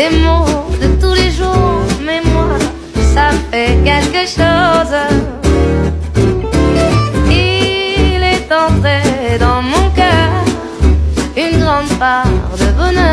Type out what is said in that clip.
des mots de tous les jours, mais moi, ça fait quelque chose. Il est entré dans mon cœur une grande part de bonheur.